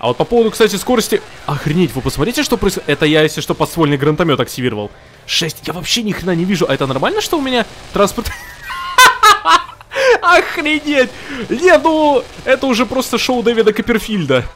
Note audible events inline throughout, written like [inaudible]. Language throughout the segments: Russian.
А вот по поводу, кстати, скорости... Охренеть, вы посмотрите, что происходит. Это я, если что, подствольный гранатомет активировал. 6. Я вообще ни хрена не вижу. А это нормально, что у меня транспорт... [laughs] Охренеть! Не, ну, это уже просто шоу Дэвида Копперфильда.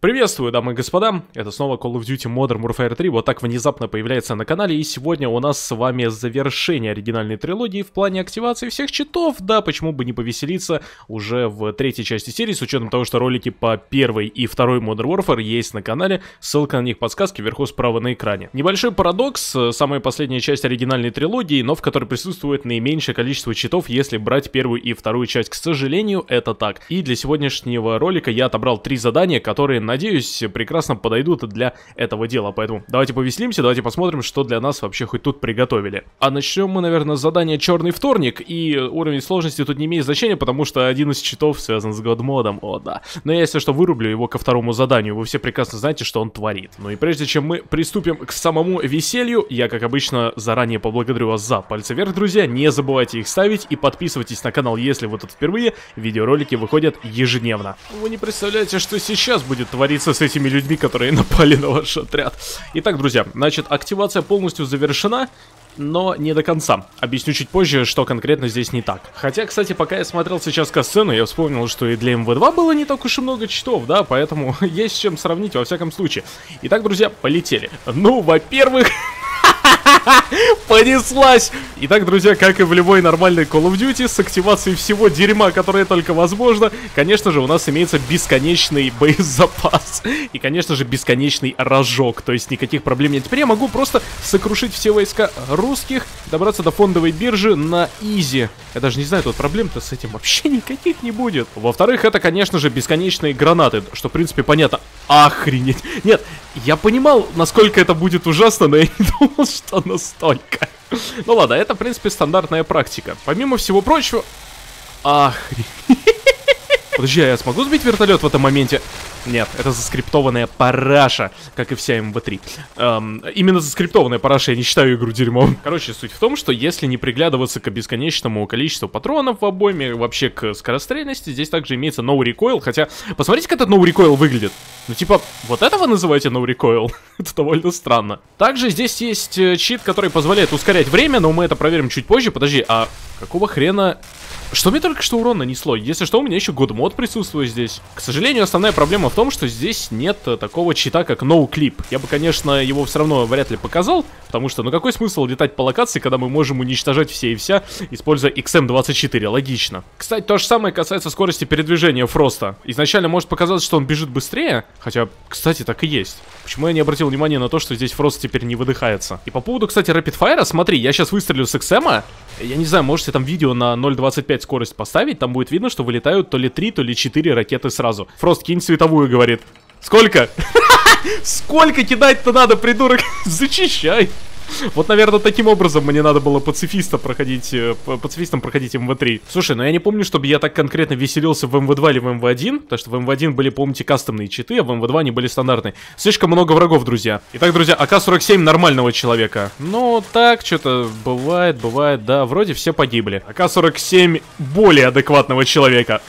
Приветствую, дамы и господа, это снова Call of Duty Modern Warfare 3, вот так внезапно появляется на канале, и сегодня у нас с вами завершение оригинальной трилогии в плане активации всех читов, да, почему бы не повеселиться уже в третьей части серии, с учетом того, что ролики по первой и второй Modern Warfare есть на канале, ссылка на них подсказки вверху справа на экране. Небольшой парадокс, самая последняя часть оригинальной трилогии, но в которой присутствует наименьшее количество читов, если брать первую и вторую часть, к сожалению, это так. И для сегодняшнего ролика я отобрал три задания, которые надеюсь, прекрасно подойдут для этого дела. Поэтому давайте повеселимся, давайте посмотрим, что для нас вообще хоть тут приготовили. А начнем мы, наверное, с задания Черный вторник. И уровень сложности тут не имеет значения, потому что один из читов связан с годмодом. О, да. Но я, если что, вырублю его ко второму заданию. Вы все прекрасно знаете, что он творит. Ну и прежде чем мы приступим к самому веселью, я, как обычно, заранее поблагодарю вас за пальцы вверх, друзья. Не забывайте их ставить и подписывайтесь на канал, если вы тут впервые. Видеоролики выходят ежедневно. Вы не представляете, что сейчас будет творится с этими людьми, которые [laughs] напали на ваш отряд. Итак, друзья, значит, активация полностью завершена, но не до конца. Объясню чуть позже, что конкретно здесь не так. Хотя, кстати, пока я смотрел сейчас касцену, я вспомнил, что и для МВ2 было не так уж и много читов, да, поэтому [laughs] есть с чем сравнить во всяком случае. Итак, друзья, полетели. Ну, во-первых... [laughs] [laughs] Понеслась! Итак, друзья, как и в любой нормальной Call of Duty, с активацией всего дерьма, которое только возможно, конечно же, у нас имеется бесконечный [laughs] боезапас. И, конечно же, бесконечный рожок. То есть никаких проблем нет. Теперь я могу просто сокрушить все войска русских, добраться до фондовой биржи на изи. Я даже не знаю, тут проблем-то с этим вообще [laughs] никаких не будет. Во-вторых, это, конечно же, бесконечные гранаты, что, в принципе, понятно. Охренеть. Нет, я понимал, насколько это будет ужасно, но я не [laughs] думал, что настолько. Ну ладно, это, в принципе, стандартная практика. Помимо всего прочего... Охренеть. Подожди, а я смогу сбить вертолет в этом моменте? Нет, это заскриптованная параша, как и вся МВ3. Эм, именно заскриптованная параша, я не считаю игру дерьмом. Короче, суть в том, что если не приглядываться к бесконечному количеству патронов в обойме, вообще к скорострельности, здесь также имеется No Recoil, хотя, посмотрите, как этот No Recoil выглядит. Ну, типа, вот этого называете No Recoil? [laughs] это довольно странно. Также здесь есть э, чит, который позволяет ускорять время, но мы это проверим чуть позже. Подожди, а какого хрена что мне только что урон нанесло? Если что, у меня еще God мод присутствует здесь. К сожалению, основная проблема в том, что здесь нет э, такого чита, как No Clip. Я бы, конечно, его все равно вряд ли показал, потому что, ну какой смысл летать по локации, когда мы можем уничтожать все и вся, используя XM24? Логично. Кстати, то же самое касается скорости передвижения Фроста. Изначально может показаться, что он бежит быстрее, хотя, кстати, так и есть. Почему я не обратил внимания на то, что здесь Фрост теперь не выдыхается? И по поводу, кстати, Rapid Fire, смотри, я сейчас выстрелю с XM, я не знаю, можете там видео на 0.25 скорость поставить, там будет видно, что вылетают то ли 3, то ли 4 ракеты сразу. Фрост, кинь световую, говорит. Сколько? [laughs] Сколько кидать-то надо, придурок? [laughs] Зачищай. [laughs] Вот, наверное, таким образом мне надо было пацифиста проходить, э, пацифистом проходить МВ3. Слушай, ну я не помню, чтобы я так конкретно веселился в МВ2 или в МВ1, потому что в МВ1 были, помните, кастомные читы, а в МВ2 они были стандартные. Слишком много врагов, друзья. Итак, друзья, АК-47 нормального человека. Ну, так, что-то бывает, бывает, да, вроде все погибли. АК-47 более адекватного человека.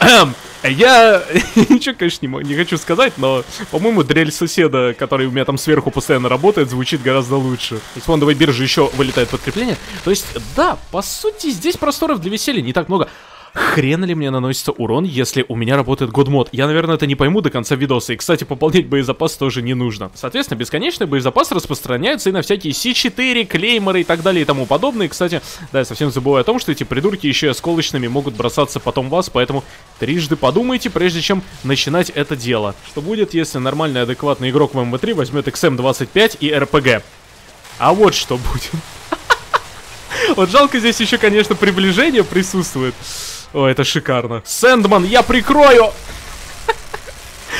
[laughs] Я [laughs] ничего, конечно, не, хочу сказать, но, по-моему, дрель соседа, который у меня там сверху постоянно работает, звучит гораздо лучше. Из фондовой биржи еще вылетает подкрепление. То есть, да, по сути, здесь просторов для веселья не так много. Хрен ли мне наносится урон, если у меня работает годмод? Я, наверное, это не пойму до конца видоса. И, кстати, пополнять боезапас тоже не нужно. Соответственно, бесконечный боезапас распространяется и на всякие С4, клейморы и так далее и тому подобное. И, кстати, да, я совсем забываю о том, что эти придурки еще и осколочными могут бросаться потом вас, поэтому трижды подумайте, прежде чем начинать это дело. Что будет, если нормальный адекватный игрок в МВ3 возьмет XM25 и РПГ? А вот что будет. [laughs] Вот жалко здесь еще, конечно, приближение присутствует. О, это шикарно. Сэндман, я прикрою!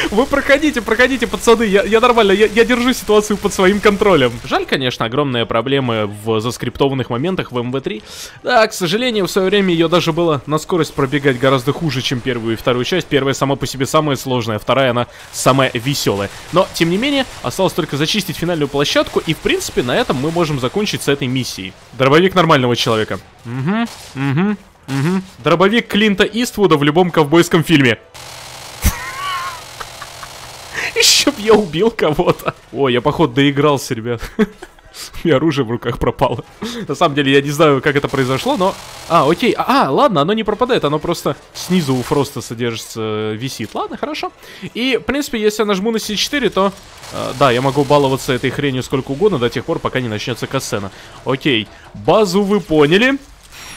[laughs] Вы проходите, проходите, пацаны, я, я нормально, я, я держу ситуацию под своим контролем. Жаль, конечно, огромные проблемы в заскриптованных моментах в МВ3. Да, к сожалению, в свое время ее даже было на скорость пробегать гораздо хуже, чем первую и вторую часть. Первая сама по себе самая сложная, вторая она самая веселая. Но, тем не менее, осталось только зачистить финальную площадку, и, в принципе, на этом мы можем закончить с этой миссией. Дробовик нормального человека. Угу, угу. Угу. Дробовик Клинта Иствуда в любом ковбойском фильме. Чтоб я убил кого-то. Ой, я, походу, доигрался, ребят. У меня оружие в руках пропало. На самом деле, я не знаю, как это произошло, но... А, окей. А, а, ладно, оно не пропадает, оно просто снизу у Фроста содержится, висит. Ладно, хорошо. И, в принципе, если я нажму на C4, то... Э, да, я могу баловаться этой хренью сколько угодно до тех пор, пока не начнется касцена. Окей. Базу вы поняли.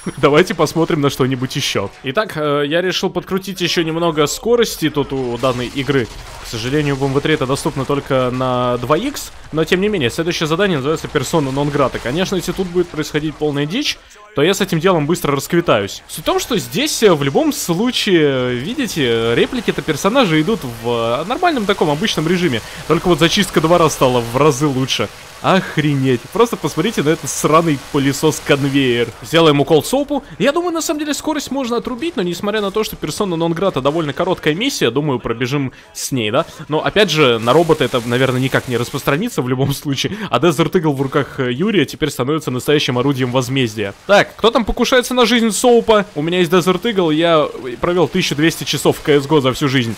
[laughs] Давайте посмотрим на что-нибудь еще. Итак, э, я решил подкрутить еще немного скорости тут у данной игры. К сожалению, в МВ3 это доступно только на 2х, но тем не менее, следующее задание называется Persona non. Конечно, если тут будет происходить полная дичь, то я с этим делом быстро расквитаюсь. Суть в том, что здесь э, в любом случае, видите, реплики-то персонажи идут в э, нормальном таком обычном режиме. Только вот зачистка двора стала в разы лучше. Охренеть. Просто посмотрите на этот сраный пылесос-конвейер. Сделаем укол сопу. Я думаю, на самом деле, скорость можно отрубить, но несмотря на то, что персона Нонграта довольно короткая миссия, думаю, пробежим с ней, да? Но, опять же, на робота это, наверное, никак не распространится в любом [laughs] случае. А Desert Eagle в руках э, Юрия теперь становится настоящим орудием возмездия. Так, кто там покушается на жизнь Соупа? У меня есть Desert Eagle, я провел 1200 часов в CSGO за всю жизнь.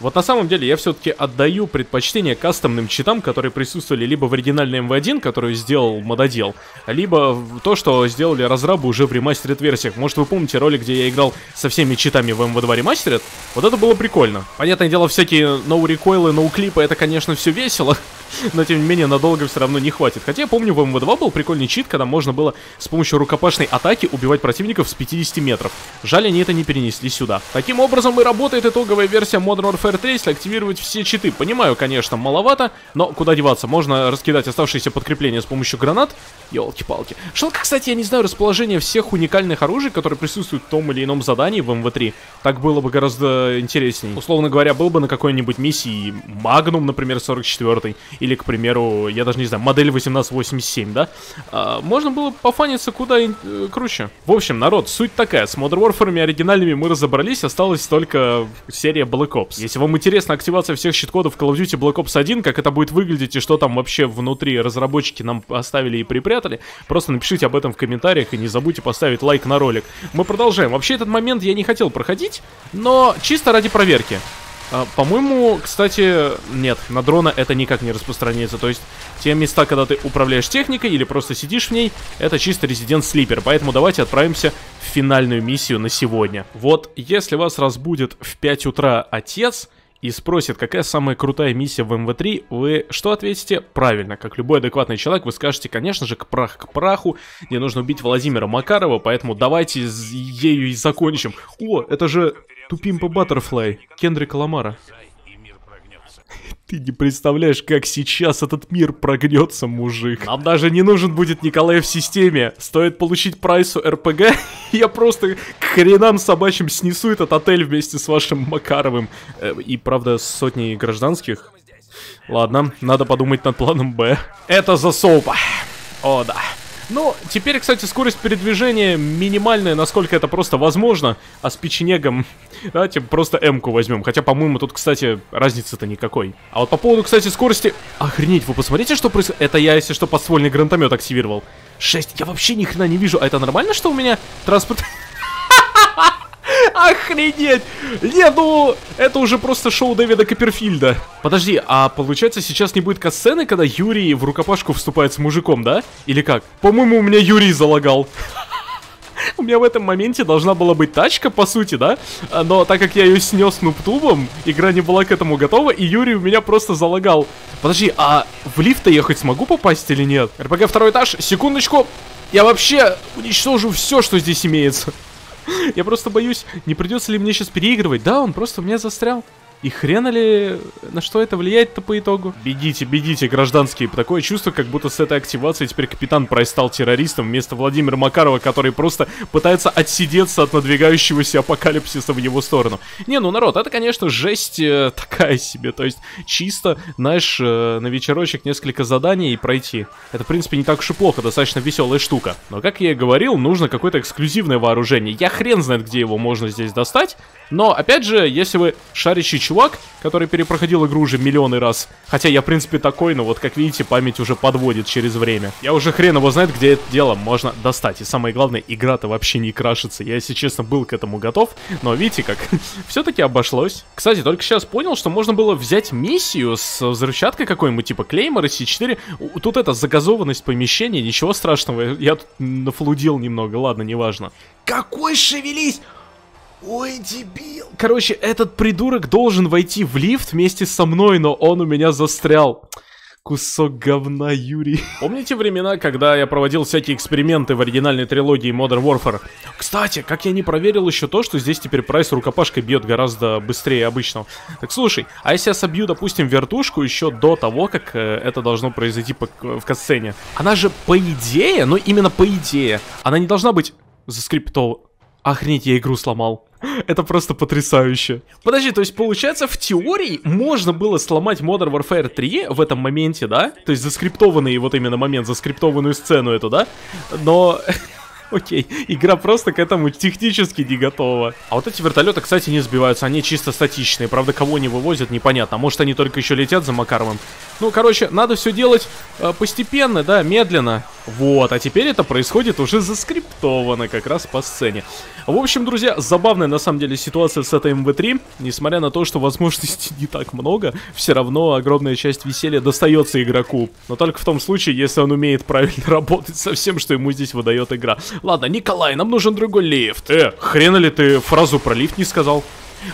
Вот на самом деле я все-таки отдаю предпочтение кастомным читам, которые присутствовали либо в оригинальной MV1, которую сделал мододел, либо то, что сделали разрабы уже в ремастерит версиях. Может вы помните ролик, где я играл со всеми читами в MV2 ремастерит? Вот это было прикольно. Понятное дело, всякие ноу-рекойлы, ноу-клипы, это, конечно, все весело, [laughs] но тем не менее надолго все равно не хватит. Хотя я помню, в МВ2 был прикольный чит, когда можно было с помощью рукопашной атаки убивать противников с 50 метров. Жаль, они это не перенесли сюда. Таким образом и работает итоговая версия Modern Warfare 3, если активировать все читы. Понимаю, конечно, маловато, но куда деваться, можно раскидать оставшиеся подкрепления с помощью гранат. Ёлки-палки. Жалко, кстати, я не знаю расположение всех уникальных оружий, которые присутствуют в том или ином задании в МВ3. Так было бы гораздо интереснее. Условно говоря, был бы на какой-нибудь миссии Магнум, например, 44 или, к примеру, я даже не знаю, модель 1887, да? А, можно было пофаниться куда э, круче. В общем, народ, суть такая. С Modern Warfare оригинальными мы разобрались, осталась только серия Black Ops. Если вам интересна активация всех щит-кодов Call of Duty Black Ops 1, как это будет выглядеть и что там вообще внутри разработчики нам оставили и припрятали, просто напишите об этом в комментариях и не забудьте поставить лайк на ролик. Мы продолжаем. Вообще этот момент я не хотел проходить, но чисто ради проверки. А, По-моему, кстати, нет, на дрона это никак не распространяется. То есть, те места, когда ты управляешь техникой или просто сидишь в ней, это чисто резидент слипер. Поэтому давайте отправимся в финальную миссию на сегодня. Вот, если вас разбудит в 5 утра отец и спросит, какая самая крутая миссия в МВ3, вы что ответите? Правильно, как любой адекватный человек, вы скажете, конечно же, к прах к праху, мне нужно убить Владимира Макарова, поэтому давайте ею и закончим. О, это же Тупимпа Баттерфлай, Кендрика Ламара. Ты не представляешь, как сейчас этот мир прогнется, мужик. Нам даже не нужен будет Николай в системе. Стоит получить прайсу РПГ, [laughs] я просто к хренам собачьим снесу этот отель вместе с вашим Макаровым. Э, и, правда, с сотней гражданских. Ладно, надо подумать над планом Б. Это за соупа. О, да. Ну, теперь, кстати, скорость передвижения минимальная, насколько это просто возможно. А с печенегом [laughs] давайте просто М-ку возьмем. Хотя, по-моему, тут, кстати, разницы-то никакой. А вот по поводу, кстати, скорости... Охренеть, вы посмотрите, что происходит. Это я, если что, подствольный гранатомет активировал. 6. Я вообще ни хрена не вижу. А это нормально, что у меня транспорт... [laughs] [laughs] Охренеть! Не, ну, это уже просто шоу Дэвида Копперфильда. Подожди, а получается сейчас не будет касцены, когда Юрий в рукопашку вступает с мужиком, да? Или как? По-моему, у меня Юрий залагал. [laughs] У меня в этом моменте должна была быть тачка, по сути, да? Но так как я ее снес нуптубом, игра не была к этому готова, и Юрий у меня просто залагал. Подожди, а в лифт-то я хоть смогу попасть или нет? РПГ второй этаж, секундочку. Я вообще уничтожу все, что здесь имеется. Я просто боюсь, не придется ли мне сейчас переигрывать. Да, он просто у меня застрял. И хрена ли, на что это влияет-то по итогу? Бегите, бегите, гражданские. Такое чувство, как будто с этой активацией теперь капитан Прайс стал террористом вместо Владимира Макарова, который просто пытается отсидеться от надвигающегося апокалипсиса в его сторону. Не, ну, народ, это, конечно, жесть э, такая себе. То есть, чисто, знаешь, э, на вечерочек несколько заданий и пройти. Это, в принципе, не так уж и плохо, достаточно веселая штука. Но, как я и говорил, нужно какое-то эксклюзивное вооружение. Я хрен знает, где его можно здесь достать. Но, опять же, если вы шарящий чувак, который перепроходил игру уже миллионы раз. Хотя я, в принципе, такой, но вот, как видите, память уже подводит через время. Я уже хрен его знает, где это дело можно достать. И самое главное, игра-то вообще не крашится. Я, если честно, был к этому готов, но видите как, [laughs] все-таки обошлось. Кстати, только сейчас понял, что можно было взять миссию с взрывчаткой какой-нибудь, типа Клеймора C4. Тут это загазованность помещения, ничего страшного. Я тут нафлудил немного, ладно, неважно. Какой шевелись! Ой, дебил. Короче, этот придурок должен войти в лифт вместе со мной, но он у меня застрял. Кусок говна, Юрий. [laughs] Помните времена, когда я проводил всякие эксперименты в оригинальной трилогии Modern Warfare? Кстати, как я не проверил еще то, что здесь теперь прайс рукопашкой бьет гораздо быстрее обычного. Так слушай, а если я собью, допустим, вертушку еще до того, как э, это должно произойти по, в катсцене? Она же по идее, ну именно по идее, она не должна быть заскриптована. Охренеть, я игру сломал. Это просто потрясающе. Подожди, то есть получается в теории можно было сломать Modern Warfare 3 в этом моменте, да? То есть заскриптованный вот именно момент, заскриптованную сцену эту, да? Но [laughs] [laughs] Окей, игра просто к этому технически не готова. А вот эти вертолеты, кстати, не сбиваются, они чисто статичные. Правда, кого они вывозят, непонятно. А может, они только еще летят за Макаровым. Ну, короче, надо все делать э, постепенно, да, медленно. Вот, а теперь это происходит уже заскриптовано как раз по сцене. В общем, друзья, забавная на самом деле ситуация с этой МВ-3. Несмотря на то, что возможностей [laughs] не так много, все равно огромная часть веселья достается игроку. Но только в том случае, если он умеет правильно [laughs] работать со всем, что ему здесь выдает игра. Ладно, Николай, нам нужен другой лифт. Э, хрена ли ты фразу про лифт не сказал?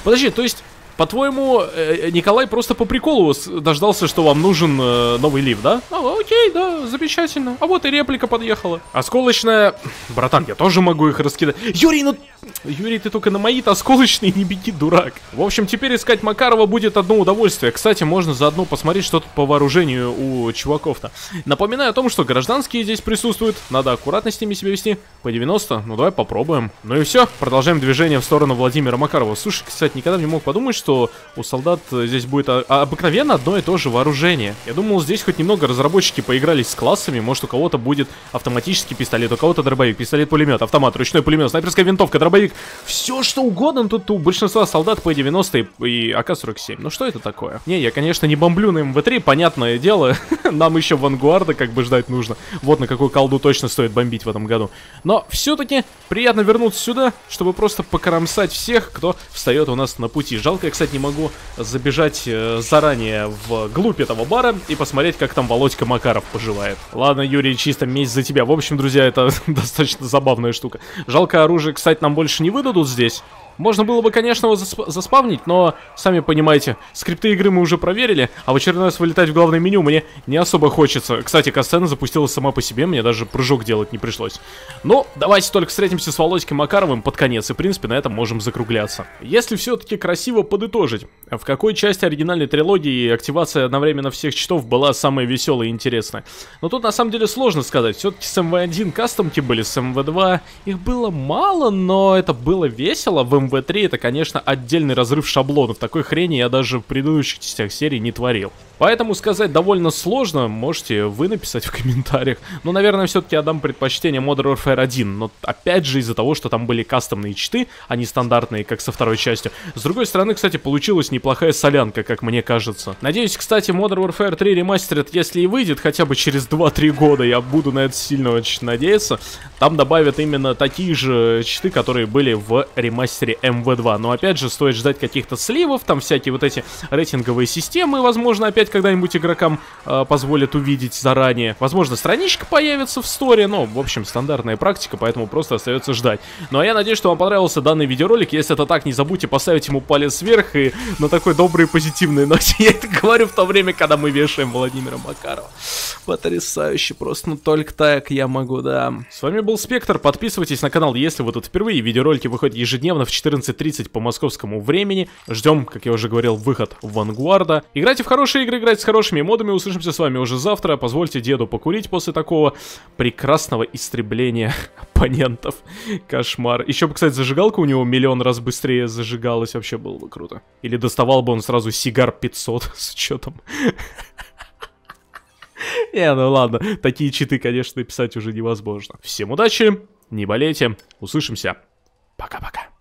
Подожди, то есть по-твоему, э, Николай просто по приколу дождался, что вам нужен э, новый лифт, да? А, окей, да, замечательно. А вот и реплика подъехала. Осколочная... Братан, я тоже могу их раскидать. Юрий, ну... Юрий, ты только на мои-то осколочные не беги, дурак. В общем, теперь искать Макарова будет одно удовольствие. Кстати, можно заодно посмотреть, что тут по вооружению у чуваков-то. Напоминаю о том, что гражданские здесь присутствуют. Надо аккуратно с ними себя вести. По 90, ну давай попробуем. Ну и все, продолжаем движение в сторону Владимира Макарова. Слушай, кстати, никогда не мог подумать, что у солдат здесь будет а, а, обыкновенно одно и то же вооружение. Я думал, здесь хоть немного разработчики поигрались с классами, может у кого-то будет автоматический пистолет, у кого-то дробовик, пистолет-пулемет, автомат, ручной пулемет, снайперская винтовка, дробовик, все что угодно, тут у большинства солдат П-90 и, и АК-47. Ну что это такое? Не, я, конечно, не бомблю на МВ-3, понятное дело, [laughs] нам еще Вангуарда как бы ждать нужно. Вот на какую колду точно стоит бомбить в этом году. Но все-таки приятно вернуться сюда, чтобы просто покромсать всех, кто встает у нас на пути. Жалко, кстати, не могу забежать э, заранее в глубь этого бара и посмотреть, как там Володька Макаров поживает. Ладно, Юрий, чисто месть за тебя. В общем, друзья, это [laughs] достаточно забавная штука. Жалко, оружие, кстати, нам больше не выдадут здесь. Можно было бы, конечно, его засп заспавнить, но, сами понимаете, скрипты игры мы уже проверили, а в очередной раз вылетать в главное меню мне не особо хочется. Кстати, касцена запустилась сама по себе, мне даже прыжок делать не пришлось. Но давайте только встретимся с Володькой Макаровым под конец, и, в принципе, на этом можем закругляться. Если все-таки красиво подытожить, в какой части оригинальной трилогии активация одновременно всех читов была самая веселая и интересная? Но тут, на самом деле, сложно сказать. Все-таки с МВ-1 кастомки были, с МВ-2 их было мало, но это было весело. В МВ-3 это, конечно, отдельный разрыв шаблонов. Такой хрени я даже в предыдущих частях серии не творил. Поэтому сказать довольно сложно, можете вы написать в комментариях. Но, наверное, все-таки отдам предпочтение Modern Warfare 1. Но опять же из-за того, что там были кастомные читы, а не стандартные, как со второй частью. С другой стороны, кстати, получилась неплохая солянка, как мне кажется. Надеюсь, кстати, Modern Warfare 3 ремастерит, если и выйдет хотя бы через 2-3 года. Я буду на это сильно очень надеяться. Там добавят именно такие же читы, которые были в ремастере MV2. Но опять же, стоит ждать каких-то сливов, там всякие вот эти рейтинговые системы, возможно, опять когда-нибудь игрокам э, позволят увидеть заранее. Возможно, страничка появится в сторе, но, в общем, стандартная практика, поэтому просто остается ждать. Ну а я надеюсь, что вам понравился данный видеоролик. Если это так, не забудьте поставить ему палец вверх и на такой доброй позитивной ноте [laughs] я это говорю в то время, когда мы вешаем Владимира Макарова. Потрясающе, просто ну только так я могу, да. С вами был Спектр, подписывайтесь на канал, если вы тут впервые. Видеоролики выходят ежедневно в 14.30 по московскому времени. Ждем, как я уже говорил, выход Вангуарда. Играйте в хорошие игры, играть с хорошими модами. Услышимся с вами уже завтра. Позвольте деду покурить после такого прекрасного истребления [laughs] оппонентов. Кошмар. Еще бы, кстати, зажигалка у него миллион раз быстрее зажигалась. Вообще было бы круто. Или доставал бы он сразу сигар 500 [laughs] с учетом. [laughs] Не, ну ладно, такие читы, конечно, писать уже невозможно. Всем удачи, не болейте, услышимся. Пока-пока.